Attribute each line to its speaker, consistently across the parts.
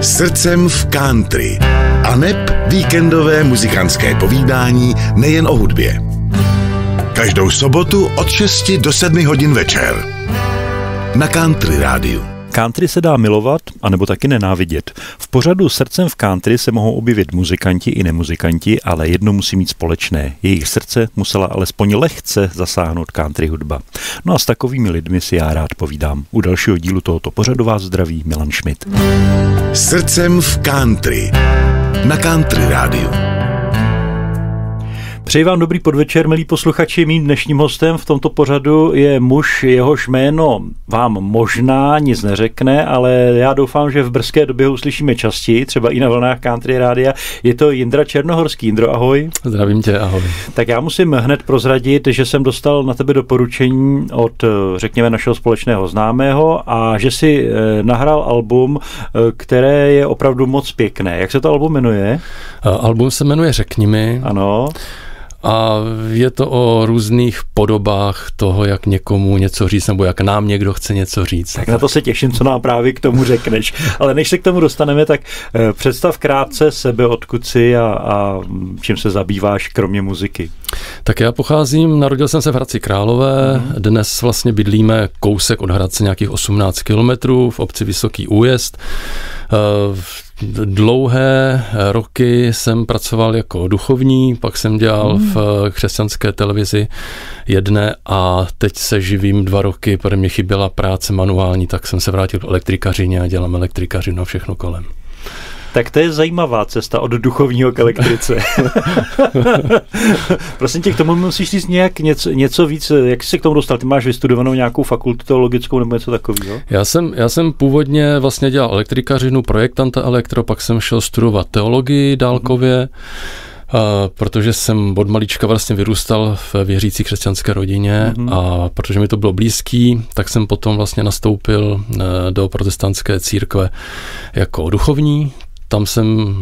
Speaker 1: Srdcem v country. A neb víkendové muzikantské povídání nejen o hudbě. Každou sobotu od 6 do 7 hodin večer. Na Country Rádiu.
Speaker 2: Country se dá milovat, anebo taky nenávidět. V pořadu Srdcem v country se mohou objevit muzikanti i nemuzikanti, ale jedno musí mít společné. Jejich srdce musela alespoň lehce zasáhnout country hudba. No a s takovými lidmi si já rád povídám. U dalšího dílu tohoto pořadu vás zdraví Milan Schmidt.
Speaker 1: Srdcem v country. Na Country Rádiu.
Speaker 2: Přeji vám dobrý podvečer, milí posluchači. Mým dnešním hostem v tomto pořadu je muž, jehož jméno vám možná nic neřekne, ale já doufám, že v brzké době ho uslyšíme častěji, třeba i na vlnách Country Rádia. Je to Jindra Černohorský. Jindro, ahoj.
Speaker 3: Zdravím tě, ahoj.
Speaker 2: Tak já musím hned prozradit, že jsem dostal na tebe doporučení od, řekněme, našeho společného známého a že si eh, nahrál album, eh, které je opravdu moc pěkné. Jak se to album jmenuje?
Speaker 3: Album se jmenuje Řekni mi.
Speaker 2: Ano.
Speaker 3: A je to o různých podobách toho, jak někomu něco říct, nebo jak nám někdo chce něco říct.
Speaker 2: Tak na to se těším, co nám právě k tomu řekneš. Ale než se k tomu dostaneme, tak eh, představ krátce sebe, odkud jsi a, a čím se zabýváš, kromě muziky.
Speaker 3: Tak já pocházím, narodil jsem se v Hradci Králové, mm. dnes vlastně bydlíme kousek od Hradce nějakých 18 kilometrů v obci Vysoký újezd. Eh, dlouhé roky jsem pracoval jako duchovní, pak jsem dělal mm. v křesťanské televizi jedné a teď se živím dva roky, protože mě chyběla práce manuální, tak jsem se vrátil k elektrikařině a dělám elektrikařinu a všechno kolem.
Speaker 2: Tak to je zajímavá cesta od duchovního k elektrice. Prosím tě, k tomu musíš říct nějak něco, něco víc, jak jsi se k tomu dostal? Ty máš vystudovanou nějakou fakultu teologickou nebo něco takového?
Speaker 3: Já jsem, já jsem původně vlastně dělal elektrikařinu, projektanta elektro, pak jsem šel studovat teologii dálkově. Mm-hmm. Uh, protože jsem od malička vlastně vyrůstal v věřící křesťanské rodině mm-hmm. a protože mi to bylo blízký, tak jsem potom vlastně nastoupil uh, do protestantské církve jako duchovní, tam jsem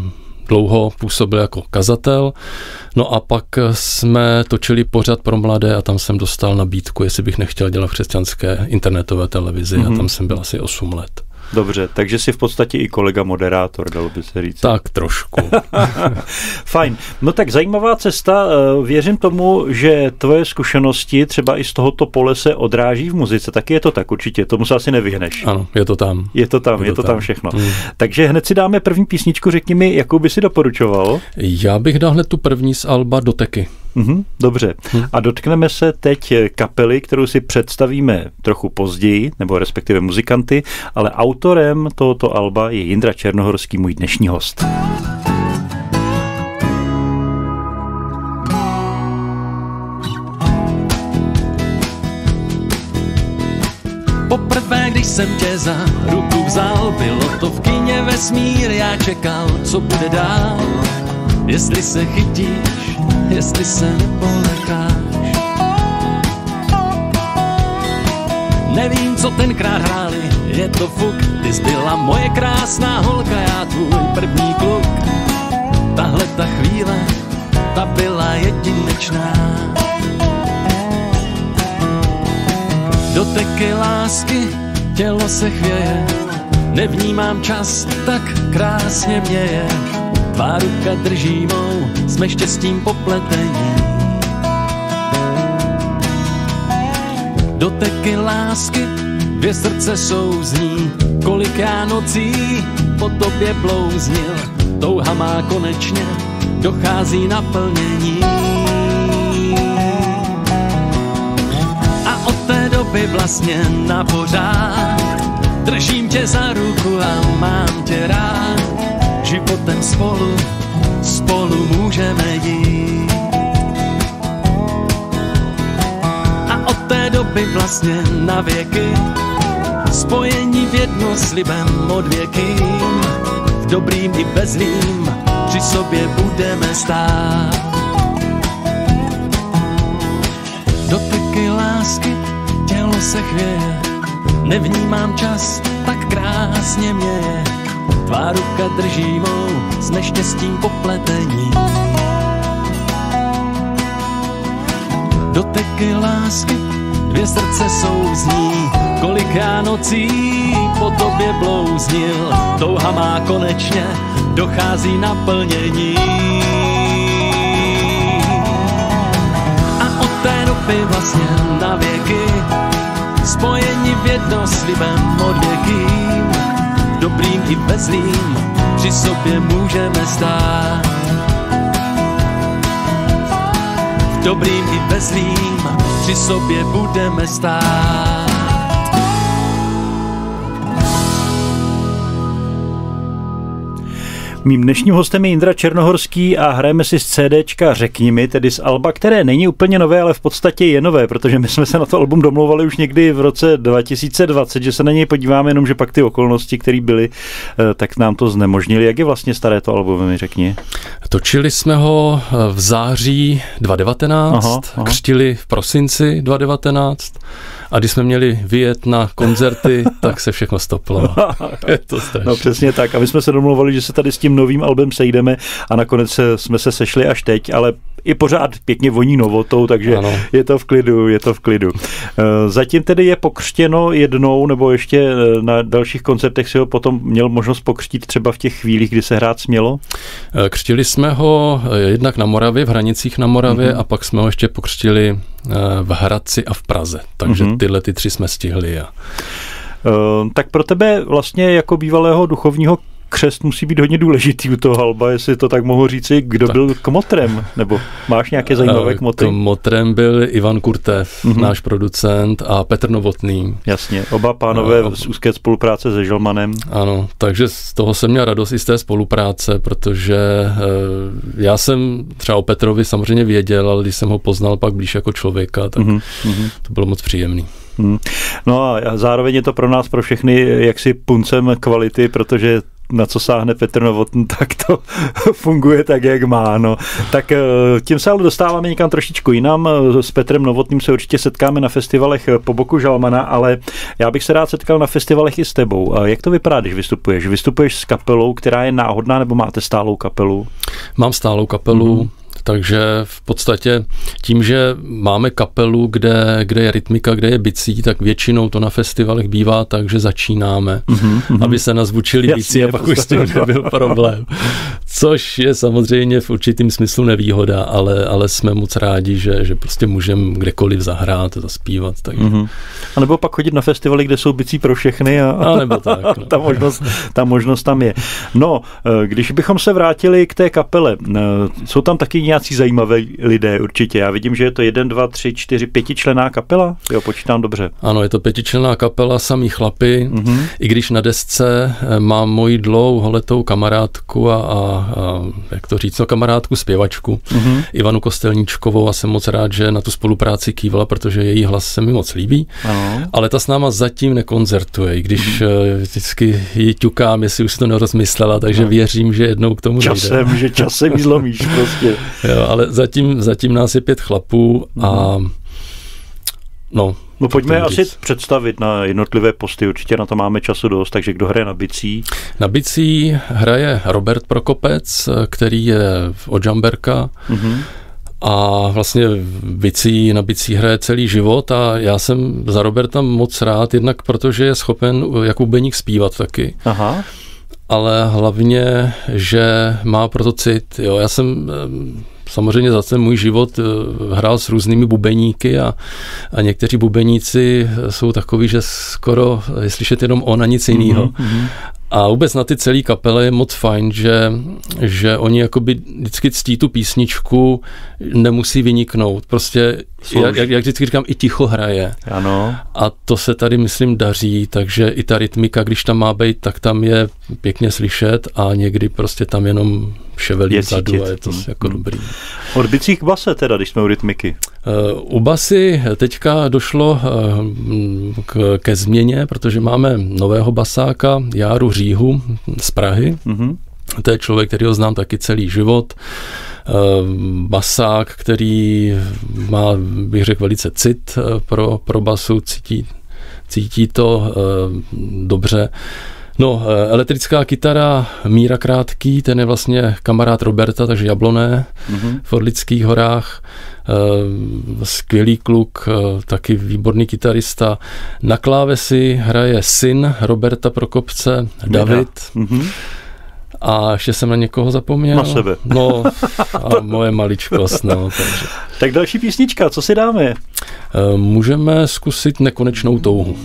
Speaker 3: dlouho působil jako kazatel. No a pak jsme točili pořad pro mladé a tam jsem dostal nabídku, jestli bych nechtěl dělat v křesťanské internetové televizi mm-hmm. a tam jsem byl asi 8 let.
Speaker 2: Dobře, takže jsi v podstatě i kolega moderátor, dalo by se říct.
Speaker 3: Tak trošku.
Speaker 2: Fajn. No tak zajímavá cesta. Eh, věřím tomu, že tvoje zkušenosti třeba i z tohoto pole se odráží v muzice. Taky je to tak určitě, tomu se asi nevyhneš.
Speaker 3: Ano, je to tam.
Speaker 2: Je to tam, je to, je to tam. tam všechno. Hmm. Takže hned si dáme první písničku, řekni mi, jakou by si doporučoval?
Speaker 3: Já bych dal hned tu první z Alba Doteky.
Speaker 2: Mm-hmm, dobře. Mm. A dotkneme se teď kapely, kterou si představíme trochu později, nebo respektive muzikanty, ale autorem tohoto alba je Jindra Černohorský, můj dnešní host.
Speaker 4: Poprvé, když jsem tě za ruku vzal, bylo to v kině vesmír, já čekal, co bude dál, jestli se chytíš jestli se nepolekáš. Nevím, co tenkrát hráli, je to fuk, ty zbyla moje krásná holka, já tvůj první kluk. Tahle ta chvíle, ta byla jedinečná. Doteky lásky, tělo se chvěje, nevnímám čas, tak krásně mě je. Tvá ruka drží mou, jsme štěstím popletení. Doteky lásky, dvě srdce souzní, kolik já nocí po tobě blouznil. Touha má konečně, dochází naplnění. A od té doby vlastně na pořád držím tě za ruku a mám tě rád životem spolu, spolu můžeme jít. A od té doby vlastně na věky, spojení v jedno s libem od věkým, v dobrým i ve zlým, při sobě budeme stát. Doteky lásky, tělo se chvěje, nevnímám čas, tak krásně mě je Tvá ruka drží mou s neštěstím popletení. Doteky lásky, dvě srdce souzní, koliká nocí po tobě blouznil, touha má konečně, dochází naplnění. A od té doby vlastně na věky, spojení v jedno slibem odvěkým, dobrým i bezlým, při sobě můžeme stát. V dobrým i bezlým, při sobě budeme stát.
Speaker 2: Mým dnešním hostem je Indra Černohorský a hrajeme si z CDčka Řekni mi, tedy z Alba, které není úplně nové, ale v podstatě je nové, protože my jsme se na to album domlouvali už někdy v roce 2020, že se na něj podíváme, jenom že pak ty okolnosti, které byly, eh, tak nám to znemožnili. Jak je vlastně staré to album, mi řekni?
Speaker 3: Točili jsme ho eh, v září 2019, aha, aha. křtili v prosinci 2019 a když jsme měli vyjet na koncerty, tak se všechno stoplo.
Speaker 2: je to. No přesně tak. A my jsme se domluvili, že se tady s tím novým albem sejdeme a nakonec jsme se sešli až teď, ale i pořád pěkně voní novotou, takže ano. je to v klidu, je to v klidu. Eh, zatím tedy je pokřtěno jednou, nebo ještě eh, na dalších koncertech si ho potom měl možnost pokřtít třeba v těch chvílích, kdy se hrát smělo?
Speaker 3: Eh, křtili jsme ho jednak na Moravě, v Hranicích na Moravě mm-hmm. a pak jsme ho ještě pokřtili v Hradci a v Praze. Takže mm-hmm. tyhle ty tři jsme stihli. A...
Speaker 2: Tak pro tebe vlastně jako bývalého duchovního křest musí být hodně důležitý u toho halba, jestli to tak mohu říci, kdo tak. byl kmotrem, nebo máš nějaké zajímavé eh, kmotry?
Speaker 3: Kmotrem byl Ivan Kurtev, mm-hmm. náš producent a Petr Novotný.
Speaker 2: Jasně, oba pánové a, z úzké spolupráce se Želmanem.
Speaker 3: Ano, takže z toho jsem měl radost i z té spolupráce, protože e, já jsem třeba o Petrovi samozřejmě věděl, ale když jsem ho poznal pak blíž jako člověka, tak mm-hmm. to bylo moc příjemný.
Speaker 2: Hmm. No a zároveň je to pro nás, pro všechny, jaksi puncem kvality, protože na co sáhne Petr Novotný, tak to funguje tak, jak má. No. Tak eh, tím se ale dostáváme někam trošičku jinam. S Petrem Novotným se určitě setkáme na festivalech po boku Žalmana, ale já bych se rád setkal na festivalech i s tebou. Jak to vypadá, když vystupuješ? Vystupuješ s kapelou, která je náhodná, nebo máte stálou kapelu?
Speaker 3: Mám stálou kapelu. Mm-hmm. Takže v podstatě tím, že máme kapelu, kde, kde je rytmika, kde je bicí, tak většinou to na festivalech bývá tak, že začínáme, mm-hmm. aby se nazvučili bicí a pak už s tím nebyl problém. Což je samozřejmě v určitým smyslu nevýhoda, ale, ale jsme moc rádi, že, že prostě můžeme kdekoliv zahrát, zaspívat. Takže. Mm-hmm.
Speaker 2: A nebo pak chodit na festivaly, kde jsou bicí pro všechny a,
Speaker 3: a nebo tak, no.
Speaker 2: ta, možnost, ta možnost tam je. No, eh, když bychom se vrátili k té kapele, eh, jsou tam taky nějací zajímaví lidé určitě. Já vidím, že je to jeden, dva, tři, čtyři, pětičlená kapela. Jo, počítám dobře.
Speaker 3: Ano, je to pětičlená kapela, samý chlapy. Mm-hmm. I když na desce eh, mám moji dlouholetou kamarádku a, a, a jak to říct, no kamarádku zpěvačku mm-hmm. Ivanu Kostelníčkovou a jsem moc rád, že na tu spolupráci kývala, protože její hlas se mi moc líbí. Ano. Ale ta s náma zatím nekoncertuje, i když mm-hmm. vždycky ji ťukám, jestli už si to nerozmyslela, takže no. věřím, že jednou k tomu
Speaker 2: časem,
Speaker 3: dojde.
Speaker 2: že časem jí zlomíš prostě.
Speaker 3: Jo, ale zatím, zatím nás je pět chlapů a mhm. no,
Speaker 2: No pojďme asi říct. představit na jednotlivé posty, určitě na to máme času dost, takže kdo hraje na bicí?
Speaker 3: Na bicí hraje Robert Prokopec, který je od Jamberka. Mm-hmm. A vlastně bicí na bicí hraje celý život a já jsem za Roberta moc rád, jednak protože je schopen jako bubeník zpívat taky. Aha ale hlavně, že má proto cit. Jo. Já jsem samozřejmě za ten můj život eh, hrál s různými bubeníky a, a někteří bubeníci jsou takový, že skoro je slyšet jenom on a nic jiného. Mm-hmm. A vůbec na ty celé kapele je moc fajn, že, že oni jakoby vždycky ctí tu písničku, nemusí vyniknout. Prostě, jak, jak, jak vždycky říkám, i ticho hraje.
Speaker 2: Ano.
Speaker 3: A to se tady, myslím, daří, takže i ta rytmika, když tam má být, tak tam je pěkně slyšet a někdy prostě tam jenom ševelí je vzadu a je to hmm. jako hmm. dobrý.
Speaker 2: Od bicích base teda, když jsme u rytmiky.
Speaker 3: Uh, u basy teďka došlo uh, k, ke změně, protože máme nového basáka, Járu Říhu z Prahy. Mm-hmm. To je člověk, který ho znám taky celý život. Uh, basák, který má, bych řekl, velice cit pro, pro basu, cítí, cítí to dobře. No, eh, elektrická kytara Míra Krátký, ten je vlastně kamarád Roberta, takže Jabloné mm-hmm. v Orlických horách. Eh, skvělý kluk, eh, taky výborný kytarista. Na klávesi hraje syn Roberta Prokopce, David. Mm-hmm. A ještě jsem na někoho zapomněl.
Speaker 2: Na sebe.
Speaker 3: No, a moje maličkost, no. Takže.
Speaker 2: Tak další písnička, co si dáme?
Speaker 3: Můžeme zkusit nekonečnou touhu.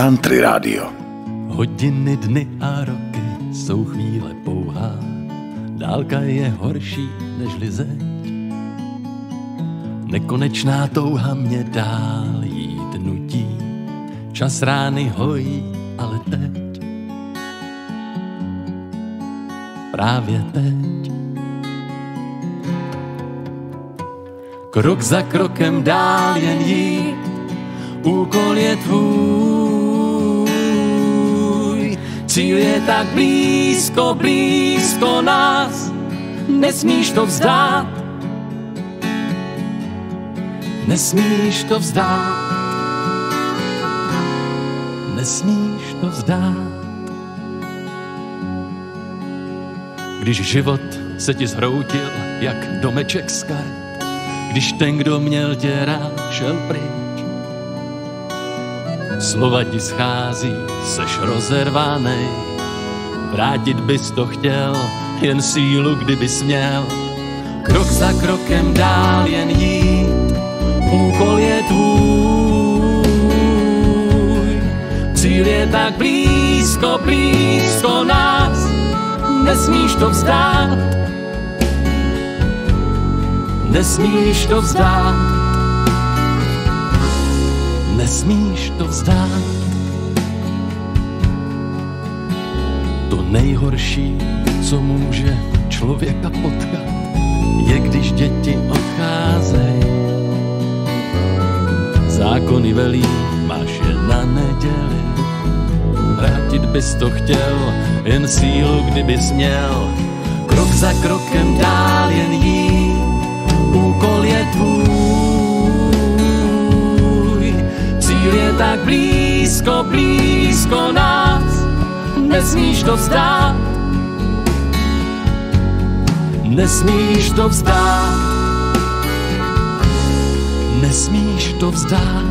Speaker 1: Country Radio.
Speaker 4: Hodiny, dny a roky jsou chvíle pouhá, dálka je horší než zeď. Nekonečná touha mě dál jít nutí, čas rány hojí, ale teď. Právě teď. Krok za krokem dál jen jít, úkol je tvůj Cíl je tak blízko, blízko nás, nesmíš to vzdát. Nesmíš to vzdát. Nesmíš to vzdát. Když život se ti zhroutil jak domeček z karet, když ten, kdo měl tě rád, šel pryč, slova ti schází, seš rozervaný. Vrátit bys to chtěl, jen sílu, kdybys měl. Krok za krokem dál jen jít, úkol je tvůj. Cíl je tak blízko, blízko nás, nesmíš to vzdát. Nesmíš to vzdát nesmíš to vzdát. To nejhorší, co může člověka potkat, je když děti odcházejí. Zákony velí, máš je na neděli. Vrátit bys to chtěl, jen sílu, kdybys měl. Krok za krokem dál jen jít, je tak blízko, blízko nás, nesmíš to vzdát. Nesmíš to vzdát. Nesmíš to vzdát.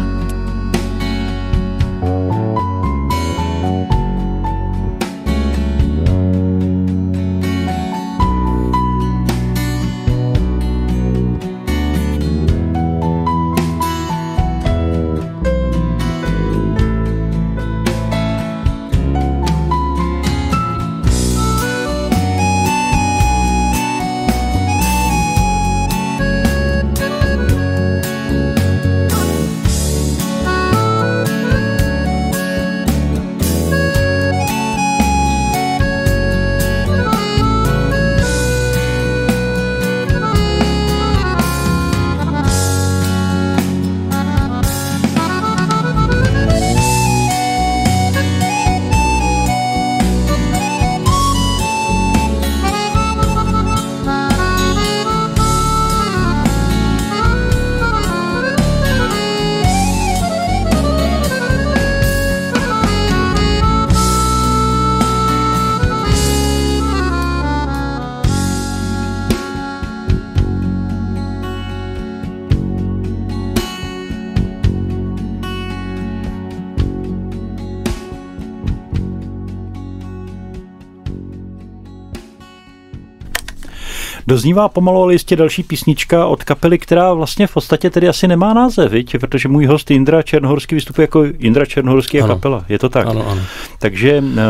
Speaker 2: Doznívá pomalu ale jistě další písnička od kapely, která vlastně v podstatě tedy asi nemá název, viď? protože můj host Indra Černohorský vystupuje jako Indra Černohorský a kapela. Je to tak?
Speaker 3: Ano, ano.
Speaker 2: Takže eh,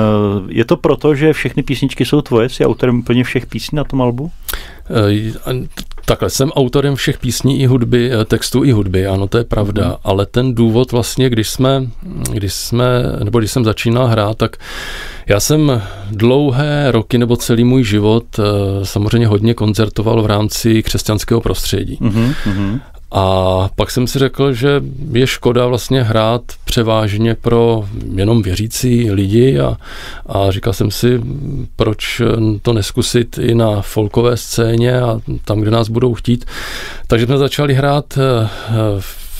Speaker 2: je to proto, že všechny písničky jsou tvoje? Jsi autorem úplně všech písní na tom albu?
Speaker 3: Eh, takhle, jsem autorem všech písní i hudby, eh, textů i hudby, ano, to je pravda, mm. ale ten důvod vlastně, když jsme, když jsme, nebo když jsem začínal hrát, tak já jsem dlouhé roky nebo celý můj život eh, samozřejmě hodně koncertoval v rámci křesťanského prostředí. Mm-hmm. A pak jsem si řekl, že je škoda vlastně hrát převážně pro jenom věřící lidi a, a říkal jsem si, proč to neskusit i na folkové scéně a tam, kde nás budou chtít. Takže jsme začali hrát eh,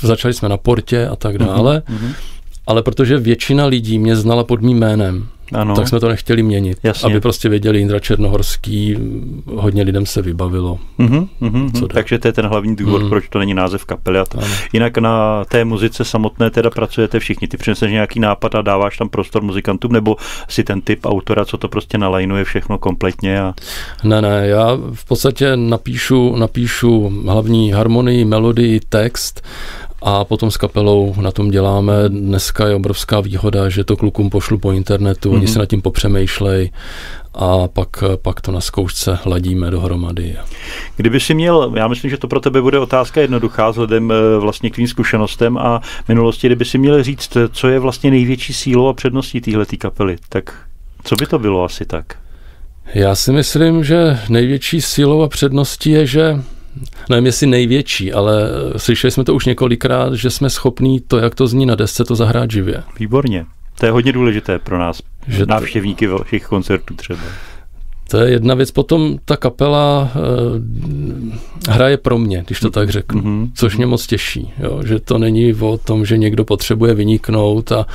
Speaker 3: začali jsme na portě a tak dále, mm-hmm. ale protože většina lidí mě znala pod mým jménem, ano. tak jsme to nechtěli měnit. Jasně. Aby prostě věděli Indra Černohorský, hodně lidem se vybavilo.
Speaker 2: Uh-huh, uh-huh, Takže to je ten hlavní důvod, uh-huh. proč to není název kapely. A to. Jinak na té muzice samotné teda pracujete všichni. Ty přineseš nějaký nápad a dáváš tam prostor muzikantům, nebo si ten typ autora, co to prostě nalajnuje všechno kompletně? A...
Speaker 3: Ne, ne, já v podstatě napíšu, napíšu hlavní harmonii, melodii, text a potom s kapelou na tom děláme. Dneska je obrovská výhoda, že to klukům pošlu po internetu, mm-hmm. oni mhm. si na tím popřemýšlej a pak, pak to na zkoušce ladíme dohromady.
Speaker 2: Kdyby si měl, já myslím, že to pro tebe bude otázka jednoduchá vzhledem eh, vlastně k tvým zkušenostem a minulosti, kdyby si měl říct, co je vlastně největší sílou a předností téhle kapely, tak co by to bylo asi tak?
Speaker 3: Já si myslím, že největší sílou a předností je, že nevím jestli největší, ale slyšeli jsme to už několikrát, že jsme schopní to, jak to zní na desce, to zahrát živě.
Speaker 2: Výborně. To je hodně důležité pro nás, že návštěvníky velkých koncertů třeba.
Speaker 3: To je jedna věc. Potom ta kapela e, hraje pro mě, když to tak řeknu, mm-hmm. což mě moc těší. Jo? Že to není o tom, že někdo potřebuje vyniknout a,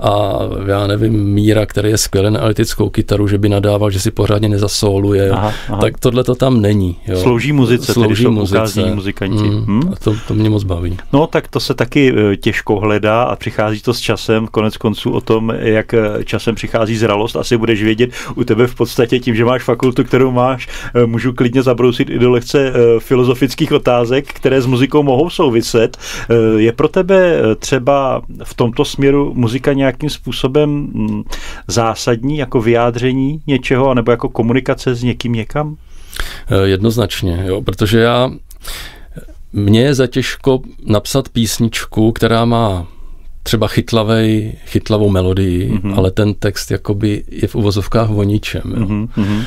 Speaker 3: a já nevím, Míra, který je skvělý na elitickou kytaru, že by nadával, že si pořádně nezasóluje. Aha, aha. Tak tohle to tam není. Jo?
Speaker 2: Slouží muzice, Slouží tedy muzice. muzikanti. Mm,
Speaker 3: hm? A to, to mě moc baví.
Speaker 2: No tak to se taky e, těžko hledá a přichází to s časem. Konec konců o tom, jak e, časem přichází zralost, asi budeš vědět u tebe v podstatě tím, že máš máš fakultu, kterou máš, eh, můžu klidně zabrousit i do lehce eh, filozofických otázek, které s muzikou mohou souviset. Eh, je pro tebe třeba v tomto směru muzika nějakým způsobem mm, zásadní jako vyjádření něčeho, anebo jako komunikace s někým někam?
Speaker 3: Jednoznačně, jo, protože já mně je zatěžko napsat písničku, která má třeba chytlavej, chytlavou melodii, mm-hmm. ale ten text jakoby je v uvozovkách o ničem. Mm-hmm.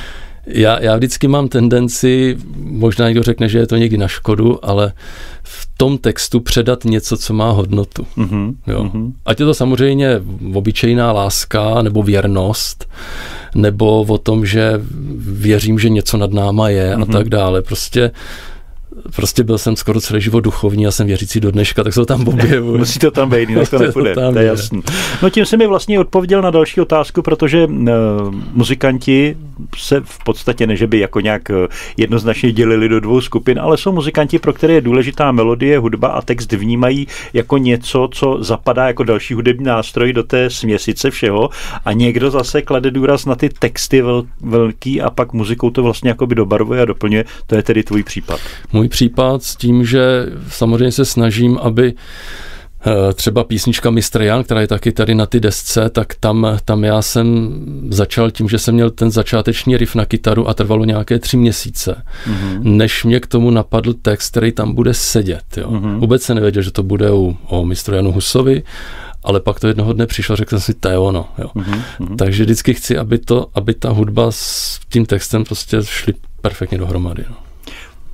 Speaker 3: Já, já vždycky mám tendenci, možná někdo řekne, že je to někdy na škodu, ale v tom textu předat něco, co má hodnotu. Mm-hmm. Jo. Mm-hmm. Ať je to samozřejmě obyčejná láska nebo věrnost, nebo o tom, že věřím, že něco nad náma je mm-hmm. a tak dále. Prostě prostě byl jsem skoro celý život duchovní a jsem věřící do dneška, tak se to tam objevuje.
Speaker 2: Musí to tam být, jinak to nepůjde, to, to je jasný. No tím se mi vlastně odpověděl na další otázku, protože uh, muzikanti se v podstatě ne, že by jako nějak eh, jednoznačně dělili do dvou skupin, ale jsou muzikanti, pro které je důležitá melodie, hudba a text vnímají jako něco, co zapadá jako další hudební nástroj do té směsice všeho a někdo zase klade důraz na ty texty vel, velký a pak muzikou to vlastně jakoby dobarvuje a doplňuje. To je tedy tvůj případ.
Speaker 3: Můj případ s tím, že samozřejmě se snažím, aby eh, třeba písnička Mistr Jan, která je taky tady na ty desce, tak tam, tam já jsem začal tím, že jsem měl ten začáteční riff na kytaru a trvalo nějaké tři měsíce, mm-hmm. než mě k tomu napadl text, který tam bude sedět. Jo. Mm-hmm. Vůbec se nevěděl, že to bude u, o mistru Janu Husovi, ale pak to jednoho dne přišlo, řekl jsem si, to je ono. Jo. Mm-hmm. Takže vždycky chci, aby, to, aby ta hudba s tím textem prostě šly perfektně dohromady. No.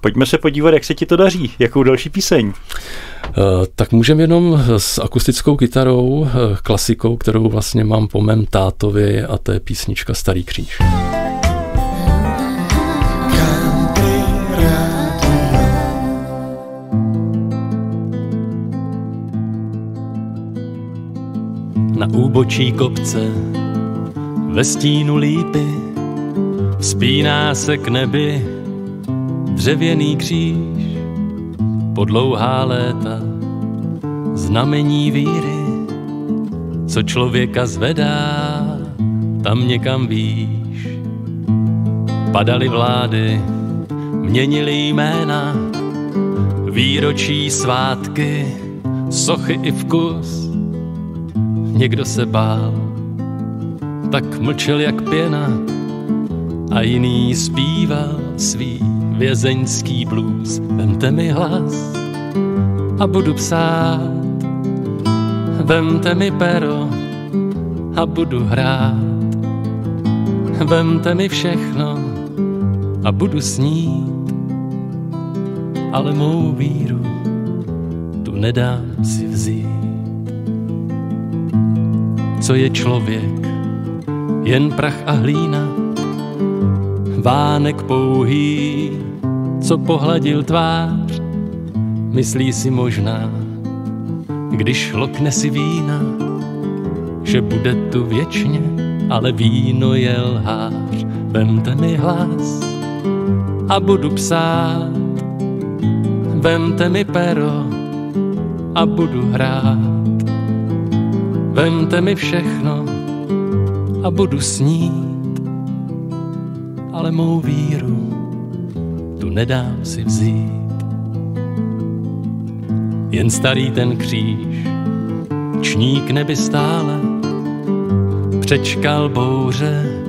Speaker 2: Pojďme se podívat, jak se ti to daří. Jakou další píseň?
Speaker 3: Uh, tak můžeme jenom s akustickou kytarou, uh, klasikou, kterou vlastně mám po mém tátovi a to je písnička Starý kříž.
Speaker 4: Na úbočí kopce ve stínu lípy vzpíná se k nebi dřevěný kříž po dlouhá léta, znamení víry, co člověka zvedá tam někam výš. Padaly vlády, měnili jména, výročí svátky, sochy i vkus. Někdo se bál, tak mlčel jak pěna a jiný zpíval svý vězeňský blues. Vemte mi hlas a budu psát. Vemte mi pero a budu hrát. Vemte mi všechno a budu snít. Ale mou víru tu nedám si vzít. Co je člověk? Jen prach a hlína, vánek pouhý, co pohladil tvář, myslí si možná, když lokne si vína, že bude tu věčně, ale víno je lhář. Vemte mi hlas a budu psát, vemte mi pero a budu hrát. Vemte mi všechno a budu snít, ale mou víru tu nedám si vzít. Jen starý ten kříž, čník neby stále, přečkal bouře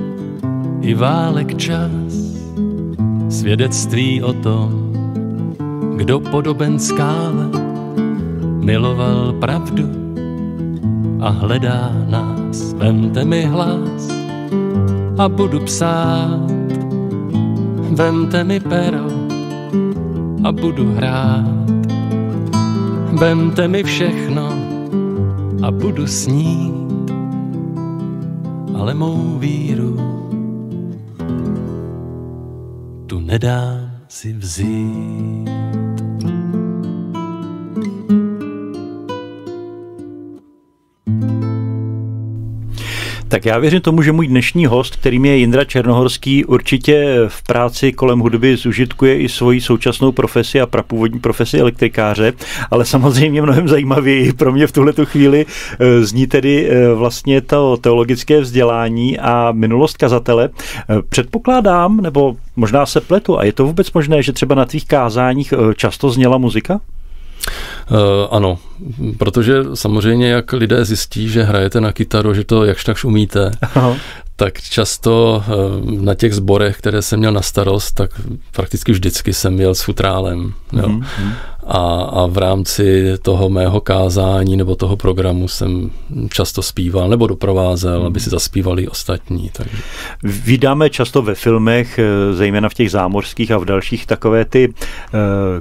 Speaker 4: i válek čas, svědectví o tom, kdo podoben skále miloval pravdu a hledá nás. Vemte mi hlas a budu psát, vemte mi pero a budu hrát. Vemte mi všechno a budu snít, ale mou víru tu nedám si vzít.
Speaker 2: Tak já věřím tomu, že můj dnešní host, kterým je Jindra Černohorský, určitě v práci kolem hudby zužitkuje i svoji současnou profesi a prapůvodní profesi elektrikáře, ale samozřejmě mnohem zajímavěji pro mě v tuhle chvíli eh, zní tedy eh, vlastně to teologické vzdělání a minulost kazatele. Eh, předpokládám, nebo možná se pletu, a je to vůbec možné, že třeba na tvých kázáních často zněla muzika?
Speaker 3: Uh, ano, protože samozřejmě jak lidé zjistí, že hrajete na kytaru, že to jakž takž umíte, Aha. tak často uh, na těch zborech, které jsem měl na starost, tak prakticky vždycky jsem měl s futrálem. Jo. Mm-hmm a, a v rámci toho mého kázání nebo toho programu jsem často zpíval nebo doprovázel, aby si zaspívali ostatní. Takže.
Speaker 2: Vydáme často ve filmech, eh, zejména v těch zámořských a v dalších, takové ty uh,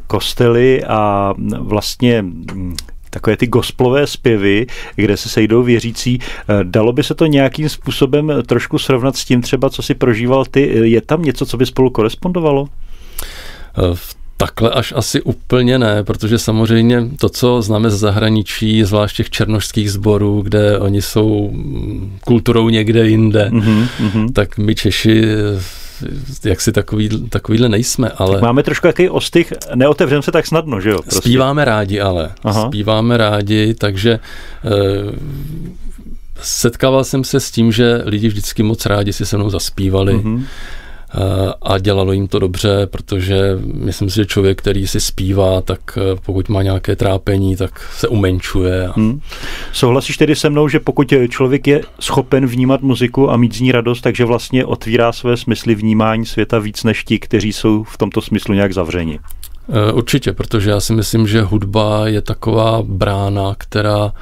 Speaker 2: kostely a vlastně hm, takové ty gosplové zpěvy, kde se sejdou věřící. Eh, dalo by se to nějakým způsobem trošku srovnat s tím třeba, co si prožíval ty? Je tam něco, co by spolu korespondovalo?
Speaker 3: V Takhle až asi úplně ne, protože samozřejmě to, co známe z zahraničí, zvlášť těch černožských sborů, kde oni jsou kulturou někde jinde, mm-hmm. tak my Češi jak si takový, takovýhle nejsme, ale... Tak
Speaker 2: máme trošku jaký ostych, neotevřeme se tak snadno, že jo?
Speaker 3: Prostě. Zpíváme rádi ale, Aha. zpíváme rádi, takže e, setkával jsem se s tím, že lidi vždycky moc rádi si se mnou zaspívali. Mm-hmm a dělalo jim to dobře, protože myslím si, že člověk, který si zpívá, tak eh, pokud má nějaké trápení, tak se umenčuje. Hmm.
Speaker 2: Souhlasíš tedy se mnou, že pokud člověk je schopen vnímat muziku a mít z ní radost, takže vlastně otvírá své smysly vnímání světa víc než ti, kteří jsou v tomto smyslu nějak zavřeni?
Speaker 3: Eh, určitě, protože já si myslím, že hudba je taková brána, která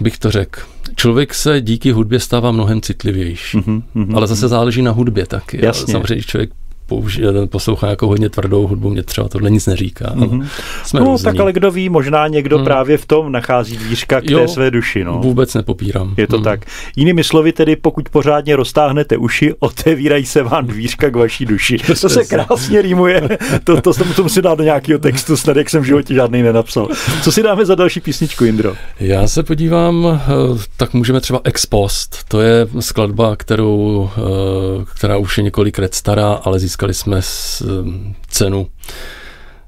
Speaker 3: bych to řekl, člověk se díky hudbě stává mnohem citlivější. Mm-hmm, mm-hmm. Ale zase záleží na hudbě taky. Jasně. Samozřejmě člověk použi- poslouchá jako hodně tvrdou hudbu, mě třeba tohle nic neříká. Mm-hmm.
Speaker 2: jsme no, různý. tak ale kdo ví, možná někdo hmm. právě v tom nachází dvířka k jo, té své duši. No.
Speaker 3: Vůbec nepopírám.
Speaker 2: Je to hmm. tak. Jinými slovy tedy, pokud pořádně roztáhnete uši, otevírají se vám dvířka k vaší duši. To se krásně rýmuje. To, to, to, to musím dát do nějakého textu, snad jak jsem v životě žádný nenapsal. Co si dáme za další písničku, Indro?
Speaker 3: Já se podívám, eh, tak můžeme třeba Ex Post. To je skladba, kterou, eh, která už je několik let stará, ale získala získali jsme eh, cenu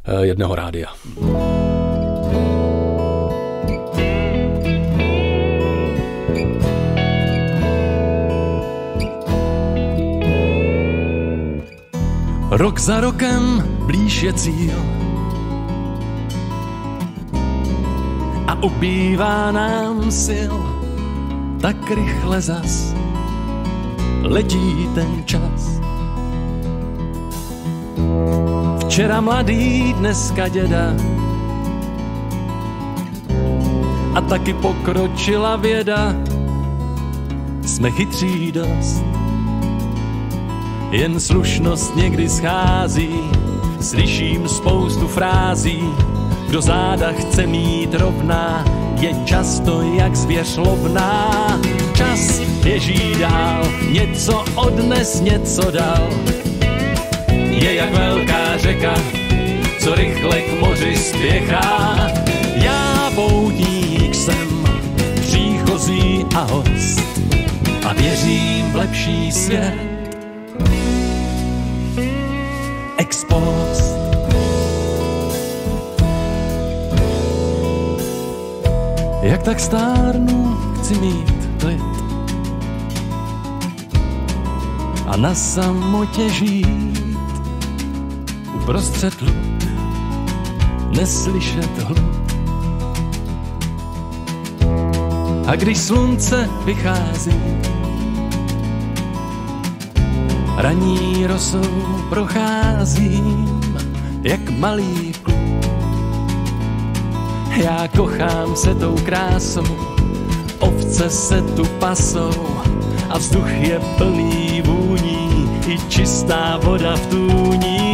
Speaker 3: eh, jedného rádia.
Speaker 4: Rok za rokem blíž je cíl a ubývá nám sil, tak rychle zas letí ten čas. Včera mladý, dneska děda. A taky pokročila věda. Jsme chytří dost. Jen slušnost někdy schází. Slyším spoustu frází. Kdo záda chce mít rovná, je často jak zvěř lovná. Čas běží dál, něco odnes, něco dal je jak velká řeka, co rychle k moři spěchá. Já poutní a host a věřím v lepší svět. Expost. Jak tak stárnu, chci mít klid a na samotě žít uprostřed luk, neslyšet hluk. A když slunce vychází, raní rosou procházím, jak malý kluk. Já kochám se tou krásou, ovce se tu pasou a vzduch je plný vůní, i čistá voda v tůních.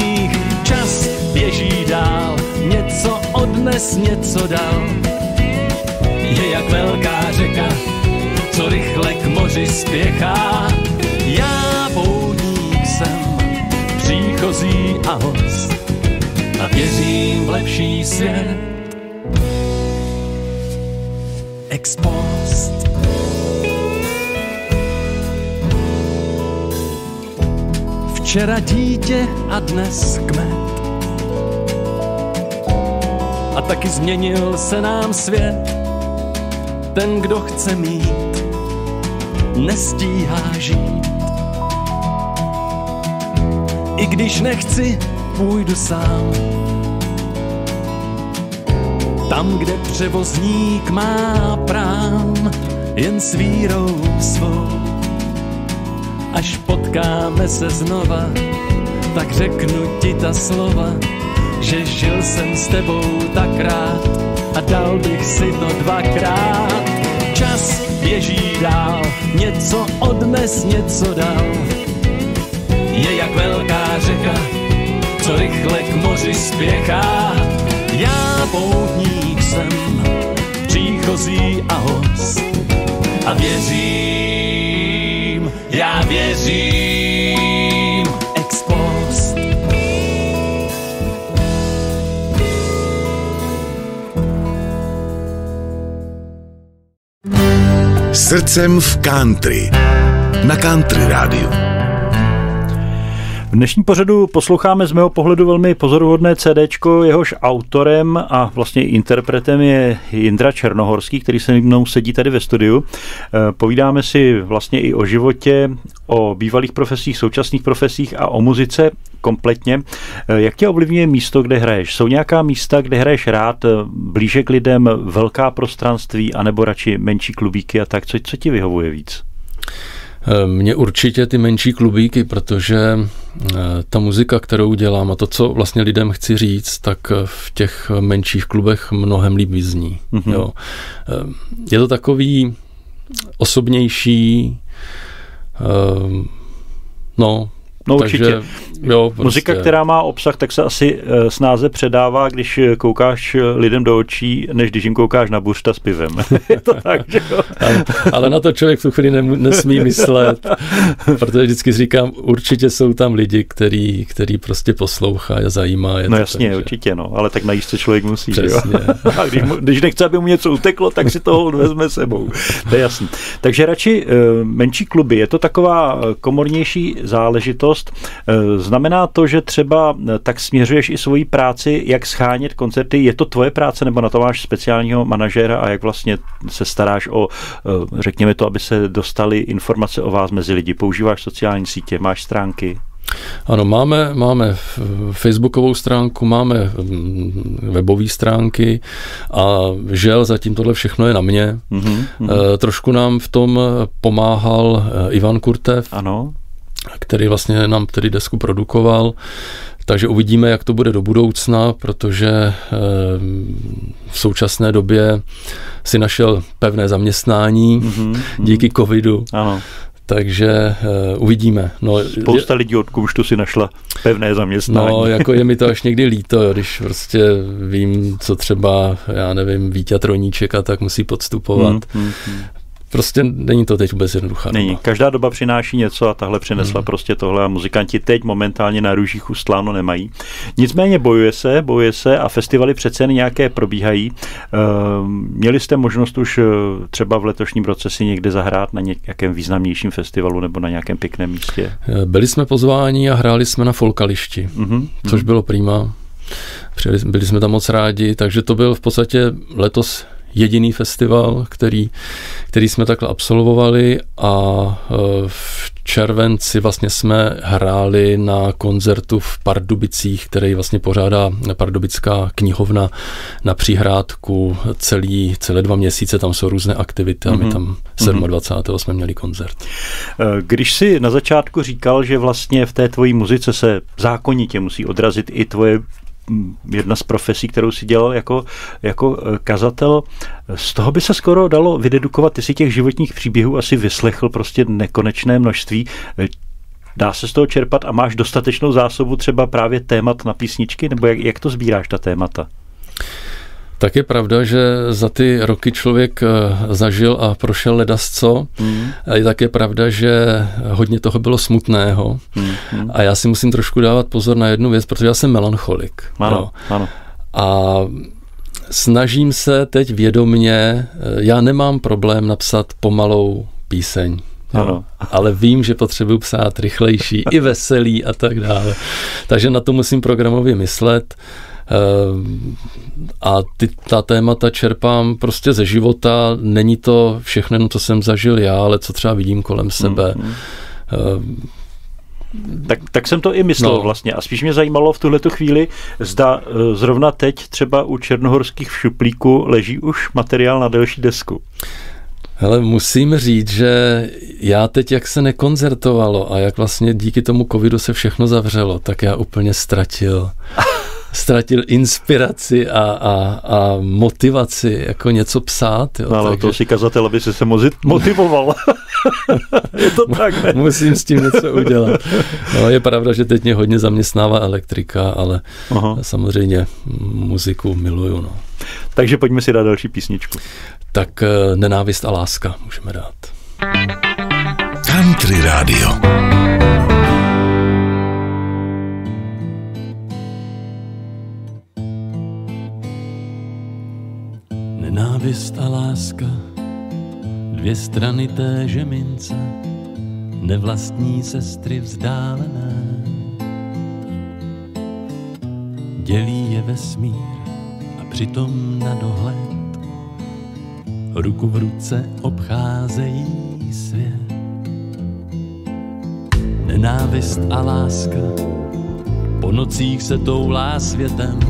Speaker 4: Čas běží dál, něco odnes, něco dal. Je jak velká řeka, co rychle k moři spěchá. Já poudník jsem, příchozí a host a věřím v lepší svět. Expost. Včera dítě a dnes kmet. A taky změnil se nám svět. Ten, kdo chce mít, nestíhá žít. I když nechci, půjdu sám. Tam, kde převozník má prám, jen s vírou svou. Až potkáme se znova, tak řeknu ti ta slova, že žil jsem s tebou tak rád a dal bych si to dvakrát. Čas běží dál, něco odnes, něco dal. Je jak velká řeka, co rychle k moři spěchá. Já poutník jsem, příchozí a host. A věřím, věřím, expost.
Speaker 1: Srdcem v country. Na Country Rádiu.
Speaker 2: V dnešním pořadu posloucháme z mého pohledu velmi pozoruhodné CD, jehož autorem a vlastně interpretem je Jindra Černohorský, který se mnou sedí tady ve studiu. Eh, povídáme si vlastně i o životě, o bývalých profesích, současných profesích a o muzice kompletně. Eh, jak tě ovlivňuje místo, kde hraješ? Jsou nějaká místa, kde hraješ rád, eh, blíže k lidem, velká prostranství, anebo radši menší klubíky a tak? Co, co ti vyhovuje víc?
Speaker 3: Mně určitě ty menší klubíky, protože ta muzika, kterou dělám a to, co vlastně lidem chci říct, tak v těch menších klubech mnohem líp vyzní. Mm-hmm. Jo. Je to takový osobnější, no,
Speaker 2: No Takže, určitě. Jo, prostě. Muzika, která má obsah, tak se asi uh, snáze předává, když koukáš lidem do očí, než když jim koukáš na buřta s pivem. Je to tak, že jo?
Speaker 3: Ale, ale na to člověk v tu chvíli nesmí myslet, protože vždycky říkám, určitě jsou tam lidi, který, který prostě poslouchá a zajímá. Je
Speaker 2: no jasně, tak, určitě, no, ale tak najíst se člověk musí. Přesně. Jo? A když, když nechce, aby mu něco uteklo, tak si toho vezme sebou. To je jasný. Takže radši menší kluby, je to taková komornější záležitost. Eh, znamená to, že třeba eh, tak směřuješ i svoji práci, jak schánět koncerty. Je to tvoje práce nebo na to máš speciálního manažéra a jak vlastně se staráš o, eh, řekněme to, aby se dostali informace o vás mezi lidi? Používáš sociální sítě, máš stránky?
Speaker 3: Ano, máme, máme facebookovou stránku, máme mm, webové stránky a žel zatím tohle všechno je na mě. Mm-hmm. Trošku nám v tom pomáhal Ivan Kurtev.
Speaker 2: Ano
Speaker 3: který vlastně nám tedy desku produkoval. Takže uvidíme, jak to bude do budoucna, protože eh, v současné době si našel pevné zaměstnání mm-hmm, díky covidu.
Speaker 2: Ano.
Speaker 3: Takže uh, uvidíme. No,
Speaker 2: Spousta je, lidí od Kumštu si našla pevné zaměstnání.
Speaker 3: No, jako je mi to až někdy líto, když prostě vím, co třeba, já nevím, Vítě Troníček a tak musí podstupovat. Hmm, hmm, hmm prostě není to teď vůbec jednoduchá
Speaker 2: Není.
Speaker 3: doba.
Speaker 2: Každá doba přináší něco a tahle přinesla
Speaker 3: Hmm.
Speaker 2: prostě tohle a muzikanti teď momentálně na růžích ustláno nemají. Nicméně bojuje se, bojuje se a festivaly přece jen nějaké probíhají. Ehm, Měli jste možnost už eh, třeba v letošním roce si někde zahrát na nějakém významnějším festivalu nebo na nějakém pěkném místě?
Speaker 3: Eh, Byli jsme pozváni a hráli jsme na folkališti,
Speaker 2: Mhm.
Speaker 3: což bylo prýma. Přijeli, byli jsme tam moc rádi, takže to byl v podstatě letos jediný festival, který, který jsme takhle absolvovali a eh, v červenci vlastně jsme hráli na koncertu v Pardubicích, který vlastně pořádá Pardubická knihovna na přihrádku celý, celé dva měsíce, tam jsou různé aktivity a my
Speaker 2: Mhm.
Speaker 3: tam 27. jsme měli koncert.
Speaker 2: Eh, Když si na začátku říkal, že vlastně v té tvojí muzice se zákonitě musí odrazit i tvoje jedna z profesí, kterou si dělal jako, jako eh, kazatel, z toho by se skoro dalo vydedukovat, ty si těch životních příběhů asi vyslechl prostě nekonečné množství. Eh, Dá se z toho čerpat a máš dostatečnou zásobu třeba právě témat na písničky, nebo jak, jak to sbíráš ta témata?
Speaker 3: Tak je pravda, že za ty roky člověk eh, zažil a prošel ledasco.
Speaker 2: Hmm.
Speaker 3: A je také pravda, že hodně toho bylo smutného.
Speaker 2: Hmm.
Speaker 3: A já si musím trošku dávat pozor na jednu věc, protože já jsem melancholik.
Speaker 2: Ano,
Speaker 3: Jo.
Speaker 2: ano.
Speaker 3: A snažím se teď vědomně, eh, já nemám problém napsat pomalou píseň.
Speaker 2: Ano.
Speaker 3: Ale vím, že potřebuji psát rychlejší, i veselý a tak dále. Takže na to musím programově myslet. Ehm, A ty, ta témata čerpám prostě ze života. Není to všechno, co jsem zažil já, ale co třeba vidím kolem sebe.
Speaker 2: Hmm.
Speaker 3: Ehm,
Speaker 2: Tak, tak jsem to i myslel no. Vlastně. A spíš mě zajímalo v tuhletu chvíli, zda eh, zrovna teď třeba u černohorských v šuplíku leží už materiál na delší desku.
Speaker 3: Hele, musím říct, že já teď, jak se nekoncertovalo a jak vlastně díky tomu covidu se všechno zavřelo, tak já úplně ztratil ztratil inspiraci a, a, a motivaci jako něco psát. Jo,
Speaker 2: No, ale
Speaker 3: takže
Speaker 2: to si kazatel, aby se se motivoval. je to tak, ne?
Speaker 3: musím s tím něco udělat. No, je pravda, že teď mě hodně zaměstnává elektrika, ale
Speaker 2: Aha.
Speaker 3: samozřejmě muziku miluju. No.
Speaker 2: Takže pojďme si dát další písničku.
Speaker 3: Tak eh, nenávist a láska můžeme dát.
Speaker 1: Country Radio.
Speaker 4: Nenávist a láska, dvě strany téže mince, nevlastní sestry vzdálené. Dělí je vesmír a přitom na dohled ruku v ruce obcházejí svět. Nenávist a láska po nocích se toulá světem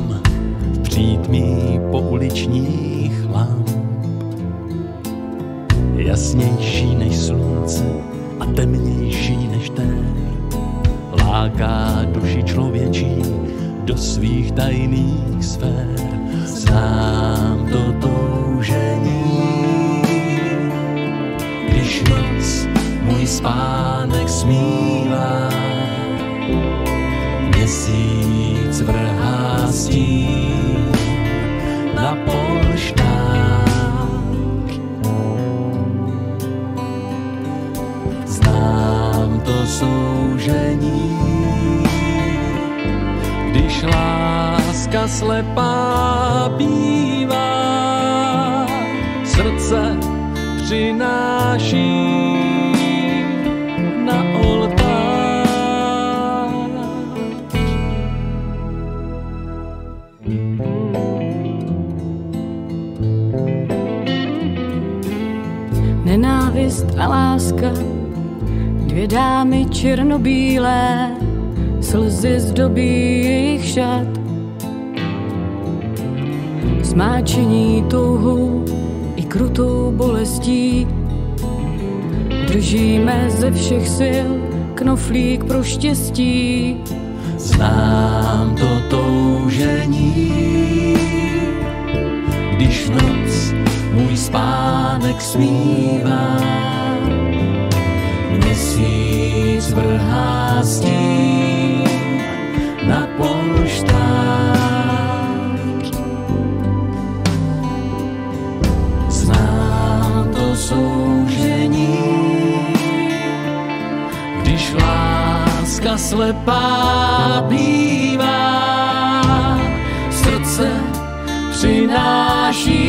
Speaker 4: v přítmí pouličních lamp. Jasnější než slunce a temnější než tér. Láká duši člověčí do svých tajných sfér. Znám to toužení, když noc můj spánek smívá. Měsíc vrhá stín na polšták. Láska slepá bývá, srdce přináší na oltár.
Speaker 5: Nenávist a láska, dvě dámy černobílé, slzy zdobí jejich šat. Zmáčení touhou i krutou bolestí, držíme ze všech sil knoflík pro štěstí.
Speaker 4: Znám to toužení, když noc můj spánek smívá. Měsíc vrhá stín na polšták. Soužení. Když láska slepá bývá, srdce přináší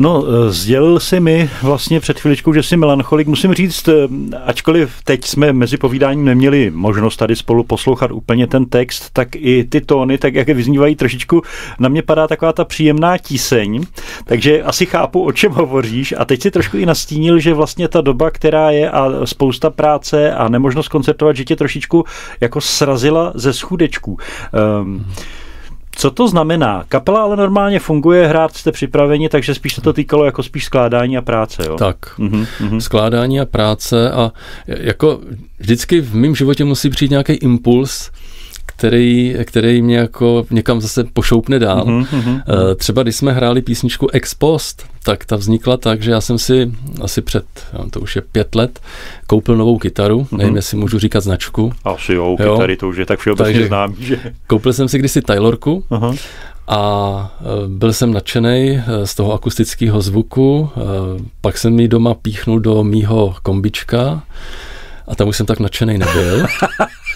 Speaker 2: No, eh, sdělil si mi vlastně před chviličkou, že jsi melancholik. Musím říct, eh, ačkoliv teď jsme mezi povídáním neměli možnost tady spolu poslouchat úplně ten text, tak i ty tóny, tak jak je vyznívají trošičku, na mě padá taková ta příjemná tíseň, takže asi chápu, o čem hovoříš. A teď si trošku i nastínil, že vlastně ta doba, která je a spousta práce a nemožnost koncertovat, že tě trošičku jako srazila ze schůdečků. Um, co to znamená? Kapela ale normálně funguje, hrát jste připraveni, takže spíš se to týkalo jako spíš skládání a práce, jo?
Speaker 3: Tak, mm-hmm. skládání a práce a jako vždycky v mém životě musí přijít nějaký impuls, který, který mě jako někam zase pošoupne dál. Mm-hmm. Třeba když jsme hráli písničku Ex Post, tak ta vznikla tak, že já jsem si asi před, to už je pět let, koupil novou kytaru, mm-hmm. nevím, jestli můžu říkat značku.
Speaker 2: Asi jo, jo. kytary to už je tak všeobecně znám. Že...
Speaker 3: Koupil jsem si kdysi Taylorku, uh-huh. A e, byl jsem nadšený e, z toho akustického zvuku, pak jsem ji doma píchnul do mýho kombička a tam už jsem tak nadšený nebyl.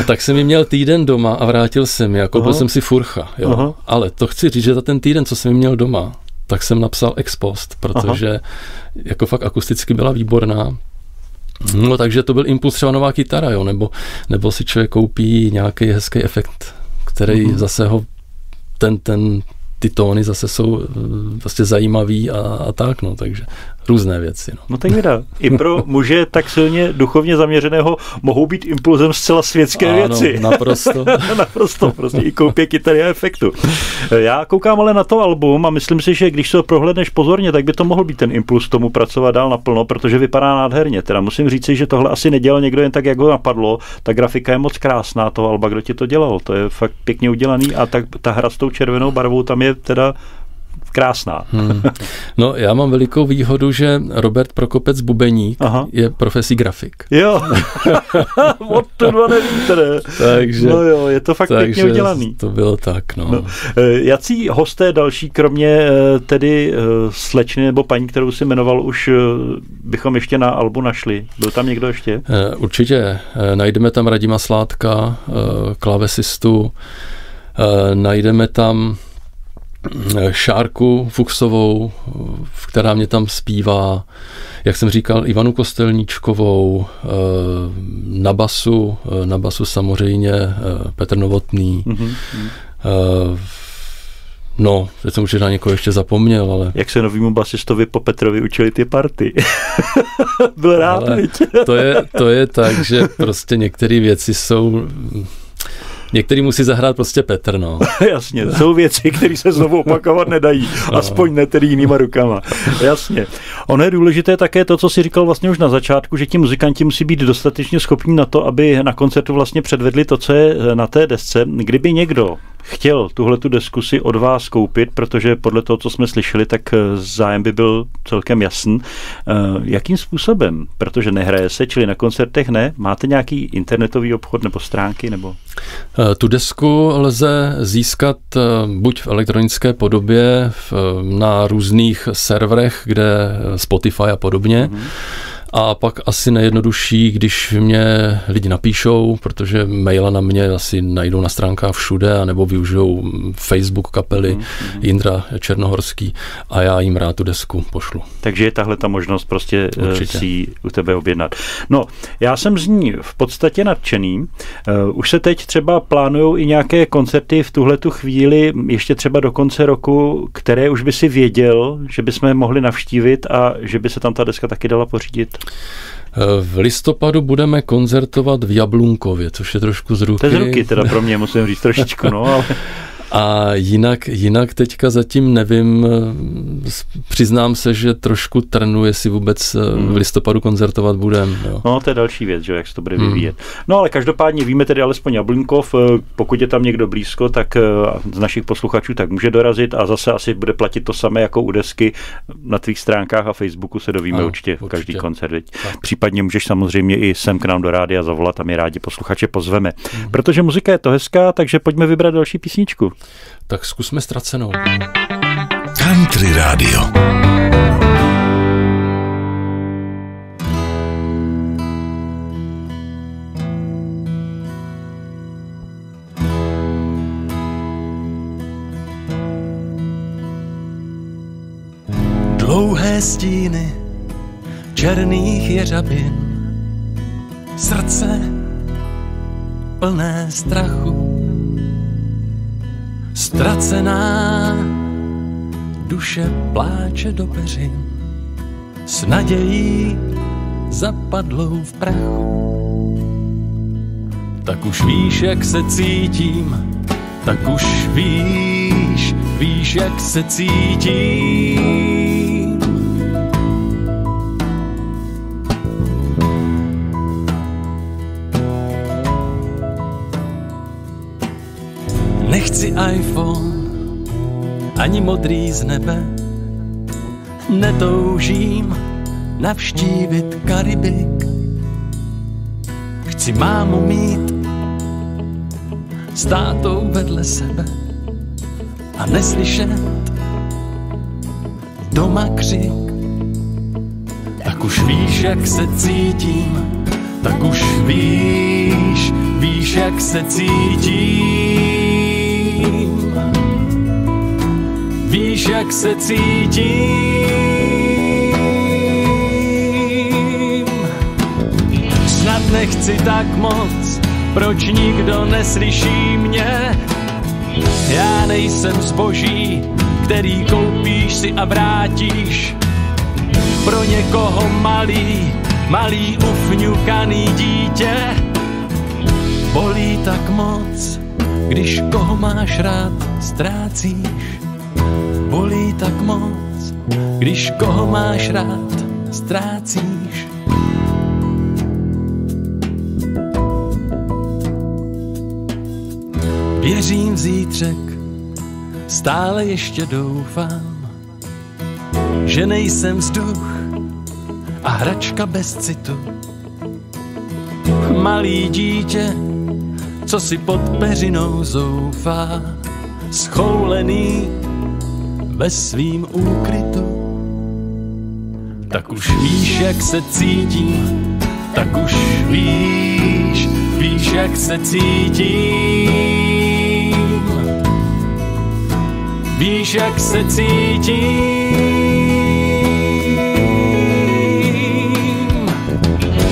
Speaker 3: A tak jsem ji měl týden doma a vrátil jsem ji a koupil jsem si furcha. Jo. Aha. Ale to chci říct, že za ten týden, co jsem ji měl doma, tak jsem napsal ex post, protože Aha. jako fakt akusticky byla výborná. No takže to byl impuls třeba nová kytara, jo, nebo, nebo si člověk koupí nějaký hezký efekt, který uh-huh. zase ho ten, ten, ty tóny zase jsou eh, vlastně zajímavý a, a tak, no, takže různé věci. No,
Speaker 2: no tak vida. I pro muže tak silně duchovně zaměřeného mohou být impulzem zcela světské ano, věci.
Speaker 3: naprosto.
Speaker 2: naprosto, prostě i koupě kytary a efektu. Já koukám ale na to album a myslím si, že když se ho prohledneš pozorně, tak by to mohl být ten impuls tomu pracovat dál naplno, protože vypadá nádherně. Teda musím říct, že tohle asi nedělal někdo jen tak, jak ho napadlo. Ta grafika je moc krásná toho alba, kdo ti to dělal. To je fakt pěkně udělaný a tak, ta hra s tou červenou barvou tam je teda krásná. Hmm.
Speaker 3: No, já mám velikou výhodu, že Robert Prokopec Bubeník Aha. je profesí grafik.
Speaker 2: Jo, od to dva nevíte, ne? Takže, no jo, je to fakt pěkně udělaný.
Speaker 3: to bylo tak, no. no.
Speaker 2: Eh, jací hosté další, kromě eh, tedy eh, slečny nebo paní, kterou si jmenoval, už bychom ještě na albu našli? Byl tam někdo ještě?
Speaker 3: Určitě. Najdeme tam Radima Sládka, klavesistu, najdeme tam Šárku Fuchsovou, která mě tam zpívá, jak jsem říkal, Ivanu Kostelníčkovou, eh, na basu, eh, na basu samozřejmě eh, Petr Novotný, mm-hmm. No, teď jsem už na někoho ještě zapomněl, ale...
Speaker 2: Jak se novýmu basistovi po Petrovi učili ty party? Byl rád, ale
Speaker 3: to je, to je tak, že prostě některé věci jsou Některý musí zahrát prostě Petr, no.
Speaker 2: Jasně, jsou věci, které se znovu opakovat nedají, no. aspoň ne tedy jinýma rukama. Jasně. Ono je důležité také to, co si říkal vlastně už na začátku, že ti muzikanti musí být dostatečně schopní na to, aby na koncertu vlastně předvedli to, co je na té desce. Kdyby někdo chtěl tuhle tu diskusi od vás koupit, protože podle toho, co jsme slyšeli, tak eh, zájem by byl celkem jasný. Eh, jakým způsobem? Protože nehraje se, čili na koncertech ne. Máte nějaký internetový obchod nebo stránky? nebo?
Speaker 3: Eh, tu desku lze získat buď v elektronické podobě na různých serverech, kde Spotify a podobně, mm-hmm A pak asi nejjednodušší, když mě lidi napíšou, protože maila na mě asi najdou na stránkách všude, anebo využijou Facebook kapely mm-hmm. Jindra Černohorský a já jim rád tu desku pošlu.
Speaker 2: Takže je tahle ta možnost prostě eh, Určitě. si u tebe objednat. No, já jsem z ní v podstatě nadšený. Uh, už se teď třeba plánují i nějaké koncerty v tuhle tu chvíli, ještě třeba do konce roku, které už by si věděl, že bychom mohli navštívit a že by se tam ta deska taky dala pořídit?
Speaker 3: V listopadu budeme koncertovat v Jablunkově, což je trošku z ruky.
Speaker 2: To je z ruky teda pro mě, musím říct trošičku, no, ale...
Speaker 3: A jinak, jinak teďka zatím nevím, přiznám se, že trošku trnu, jestli vůbec hmm. v listopadu koncertovat budem. Jo.
Speaker 2: No, to je další věc, že, jak se to bude hmm. vyvíjet. No, ale každopádně víme tedy alespoň Jablunkov, eh, pokud je tam někdo blízko, tak eh, z našich posluchačů tak může dorazit a zase asi bude platit to samé jako u desky. Na tvých stránkách a Facebooku se dovíme ano, určitě, určitě každý koncert. Případně můžeš samozřejmě i sem k nám do rádia zavolat a my rádi posluchače pozveme. Hmm. Protože muzika je to hezká, takže pojďme vybrat další písničku.
Speaker 3: Tak zkusme ztracenou.
Speaker 1: Country Radio.
Speaker 4: Dlouhé stíny černých jeřabin, srdce plné strachu Ztracená duše pláče do peřin s nadějí zapadlou v prachu. Tak už víš, jak se cítím, tak už víš, víš, jak se cítím. Nechci iPhone, ani modrý z nebe. Netoužím navštívit Karibik. Chci mámu mít s tátou vedle sebe a neslyšet doma křik. Tak už víš, jak se cítím, tak už víš, víš, jak se cítím. Víš, jak se cítím. Snad nechci tak moc, proč nikdo neslyší mě. Já nejsem zboží, který koupíš si a vrátíš. Pro někoho malý, malý ufňukaný dítě. Bolí tak moc, když koho máš rád, ztrácíš bolí tak moc, když koho máš rád, ztrácíš. Věřím v zítřek, stále ještě doufám, že nejsem vzduch a hračka bez citu. Malý dítě, co si pod peřinou zoufá, schoulený ve svým úkrytu. Tak už víš, jak se cítím, tak už víš, víš, jak se cítím. Víš, jak se cítím.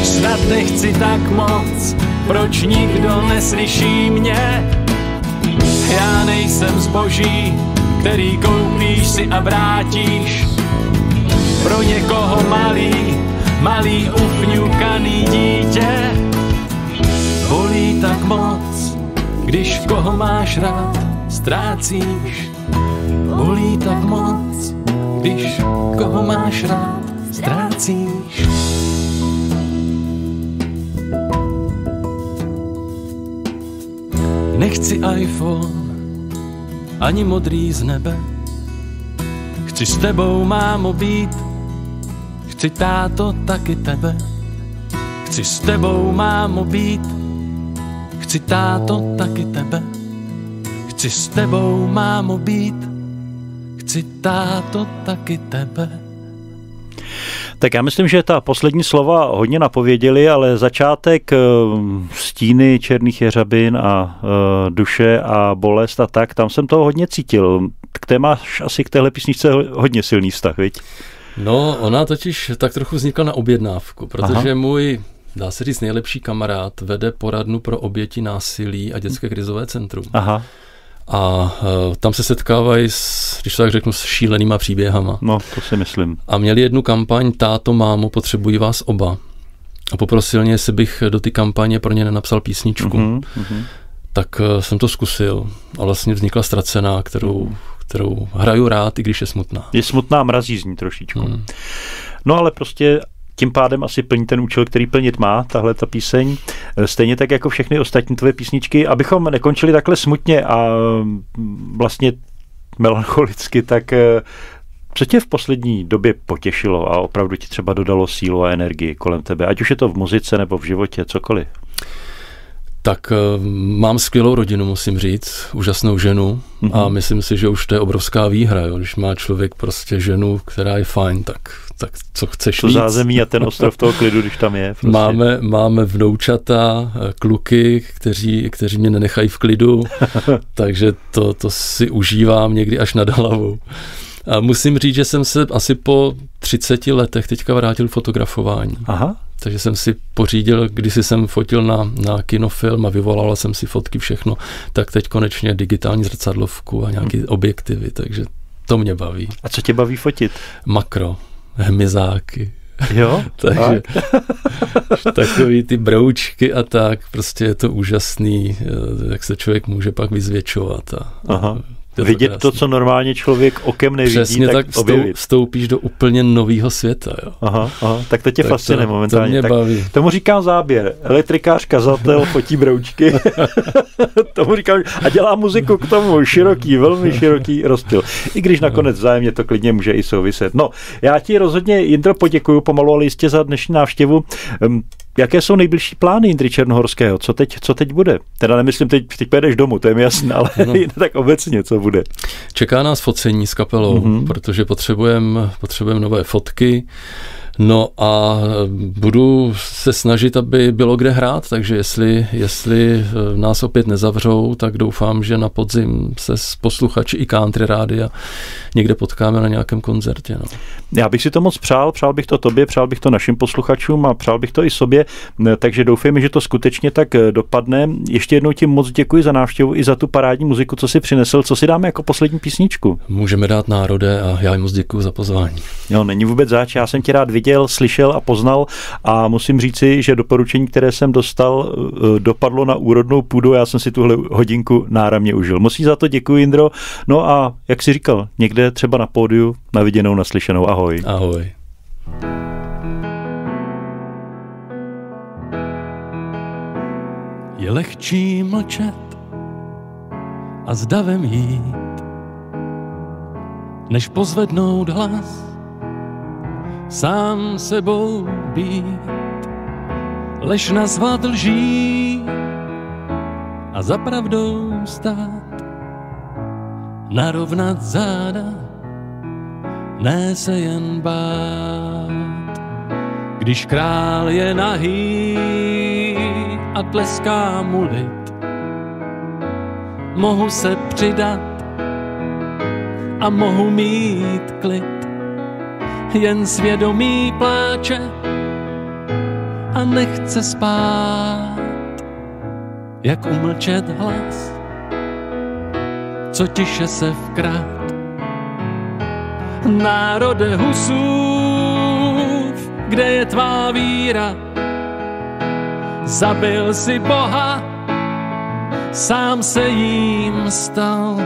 Speaker 4: Snad nechci tak moc, proč nikdo neslyší mě? Já nejsem zboží, který koupíš si a vrátíš. Pro někoho malý, malý ufňukaný dítě. Bolí tak moc, když koho máš rád, ztrácíš. Bolí tak moc, když koho máš rád, ztrácíš. Nechci iPhone, ani modrý z nebe. Chci s tebou, mámo, být, chci táto taky tebe. Chci s tebou, mámo, být, chci táto taky tebe. Chci s tebou, mámo, být, chci táto taky tebe.
Speaker 2: Tak já myslím, že ta poslední slova hodně napověděli, ale začátek eh, stíny černých jeřabin a uh, duše a bolest a tak, tam jsem toho hodně cítil. K té máš asi k téhle písničce hodně silný vztah, viď?
Speaker 3: No, ona totiž tak trochu vznikla na objednávku, protože Aha. můj dá se říct, nejlepší kamarád vede poradnu pro oběti násilí a dětské krizové centrum.
Speaker 2: Aha.
Speaker 3: A uh, tam se setkávají, s, když to tak řeknu, s šílenýma příběhama.
Speaker 2: No, to si myslím.
Speaker 3: A měli jednu kampaň Táto, mámo, potřebují vás oba. A poprosil mě, jestli bych do ty kampaně pro ně nenapsal písničku. Uh-huh, uh-huh. Tak uh, jsem to zkusil a vlastně vznikla Ztracená, kterou, uh-huh. kterou hraju rád, i když je smutná.
Speaker 2: Je smutná, mrazí z ní trošičku. Uh-huh. No ale prostě tím pádem asi plní ten účel, který plnit má, tahle ta píseň. E, stejně tak jako všechny ostatní tvoje písničky. Abychom nekončili takhle smutně a mm, vlastně melancholicky, tak e, co tě v poslední době potěšilo a opravdu ti třeba dodalo sílu a energii kolem tebe, ať už je to v muzice nebo v životě, cokoliv?
Speaker 3: Tak e, mám skvělou rodinu, musím říct, úžasnou ženu mm-hmm. a myslím si, že už to je obrovská výhra, jo. když má člověk prostě ženu, která je fajn, tak tak co chceš
Speaker 2: To zázemí a ten ostrov toho klidu, když tam je.
Speaker 3: Prostě. Máme, máme vnoučata, eh, kluky, kteří, kteří mě nenechají v klidu, takže to, to si užívám někdy až nad hlavou. A musím říct, že jsem se asi po 30 letech teďka vrátil fotografování.
Speaker 2: Aha.
Speaker 3: Takže jsem si pořídil, když jsem fotil na, na kinofilm a vyvolal jsem si fotky všechno, tak teď konečně digitální zrcadlovku a nějaké hmm. objektivy, takže to mě baví.
Speaker 2: A co tě baví fotit?
Speaker 3: Makro hmyzáky.
Speaker 2: Jo?
Speaker 3: Takže takový ty broučky a tak, prostě je to úžasný, eh, jak se člověk může pak vyzvětšovat. A,
Speaker 2: Aha. To Vidět krásný. to, co normálně člověk okem nevidí,
Speaker 3: Přesně tak, tak objevit. vstoupíš do úplně nového světa. Jo.
Speaker 2: Aha, aha, tak to tě tak fascinuje to, momentálně.
Speaker 3: To mě
Speaker 2: tak
Speaker 3: baví.
Speaker 2: Tomu říkám záběr. Elektrikář, kazatel, fotí broučky. tomu říkám, a dělá muziku k tomu. Široký, velmi široký rozptyl. I když nakonec vzájemně to klidně může i souviset. No, já ti rozhodně, Jindro, poděkuju pomalu, ale jistě za dnešní návštěvu. Jaké jsou nejbližší plány Jindry Černohorského? Co teď, co teď bude? Teda nemyslím, teď, teď pojedeš domů, to je mi jasné, ale no. tak obecně, co bude?
Speaker 3: Čeká nás focení s kapelou, mm-hmm. protože potřebujeme potřebujem nové fotky. No a budu se snažit, aby bylo kde hrát, takže jestli, jestli eh, nás opět nezavřou, tak doufám, že na podzim se s posluchači i country rádia někde potkáme na nějakém koncertě. No.
Speaker 2: Já bych si to moc přál, přál bych to tobě, přál bych to našim posluchačům a přál bych to i sobě, takže doufejme, že to skutečně tak eh, dopadne. Ještě jednou ti moc děkuji za návštěvu i za tu parádní muziku, co si přinesl, co si dáme jako poslední písničku.
Speaker 3: Můžeme dát národe a já jim moc děkuji za pozvání.
Speaker 2: Jo, není vůbec záč, já jsem tě rád viděl viděl, slyšel a poznal a musím říci, že doporučení, které jsem dostal, eh, dopadlo na úrodnou půdu. Já jsem si tuhle hodinku náramně užil. Musí za to děkuji, Indro. No a jak si říkal, někde třeba na pódiu, na viděnou, naslyšenou. Ahoj.
Speaker 3: Ahoj.
Speaker 4: Je lehčí mlčet a s davem jít, než pozvednout hlas sám sebou být, lež nazvat lží a za pravdou stát, narovnat záda, ne se jen bát. Když král je nahý a tleská mu lid, mohu se přidat a mohu mít klid jen svědomí pláče a nechce spát. Jak umlčet hlas, co tiše se vkrát. Národe husův, kde je tvá víra? Zabil si Boha, sám se jím stal.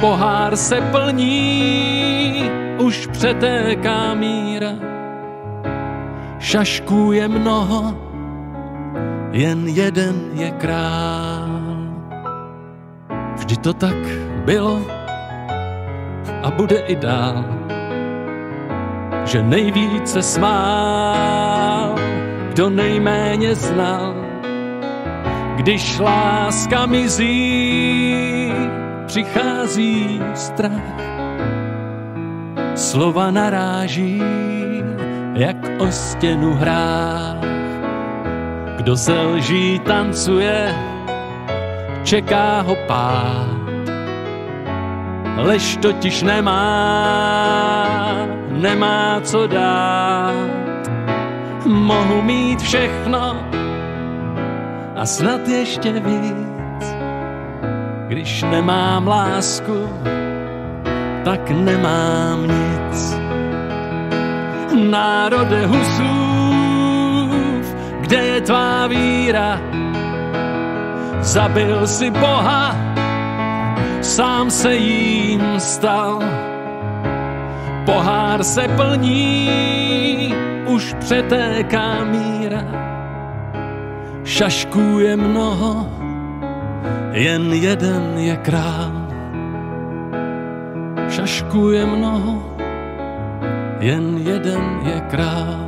Speaker 4: Pohár se plní, už přetéká míra. Šašků je mnoho, jen jeden je král. Vždy to tak bylo a bude i dál, že nejvíce smál, kdo nejméně znal. Když láska mizí, přichází strach slova naráží jak o stěnu hrách. Kdo se lží tancuje, čeká ho pád. Lež totiž nemá, nemá co dát. Mohu mít všechno a snad ještě víc. Když nemám lásku, tak nemám nic. Národe husův, kde je tvá víra? Zabil si Boha, sám se jím stal. Pohár se plní, už přetéká míra. Šašků je mnoho, jen jeden je král. Šašků je mnoho, jen jeden je král.